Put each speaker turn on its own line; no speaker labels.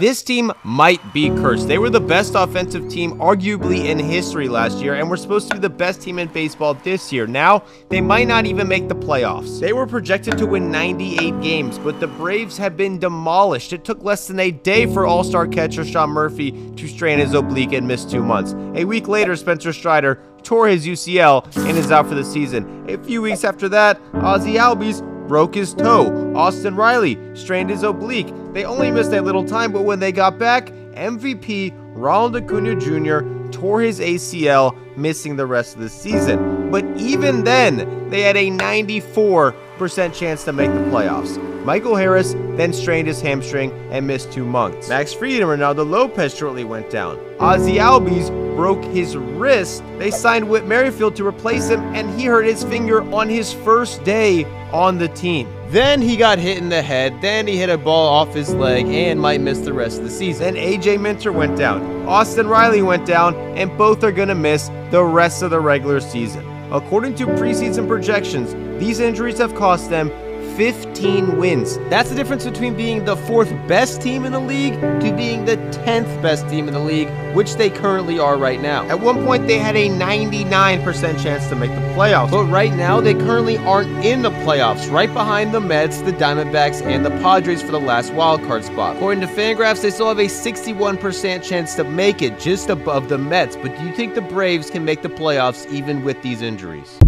This team might be cursed. They were the best offensive team, arguably in history last year, and were supposed to be the best team in baseball this year. Now, they might not even make the playoffs. They were projected to win 98 games, but the Braves have been demolished. It took less than a day for all star catcher Sean Murphy to strain his oblique and miss two months. A week later, Spencer Strider tore his UCL and is out for the season. A few weeks after that, Ozzie Albies broke his toe. Austin Riley strained his oblique. They only missed a little time, but when they got back, MVP Ronald Acuna Jr. tore his ACL, missing the rest of the season. But even then, they had a 94% chance to make the playoffs. Michael Harris then strained his hamstring and missed two months. Max Fried and Reynaldo Lopez shortly went down. Ozzie Albies broke his wrist. They signed Whit Merrifield to replace him, and he hurt his finger on his first day on the team. Then he got hit in the head, then he hit a ball off his leg and might miss the rest of the season. Then AJ Minter went down, Austin Riley went down, and both are going to miss the rest of the regular season. According to preseason projections, these injuries have cost them 15 wins. That's the difference between being the fourth best team in the league to being the 10th best team in the league, which they currently are right now. At one point, they had a 99% chance to make the playoffs, but right now, they currently aren't in the playoffs, right behind the Mets, the Diamondbacks, and the Padres for the last wildcard spot. According to Fangraphs, they still have a 61% chance to make it, just above the Mets. But do you think the Braves can make the playoffs even with these injuries?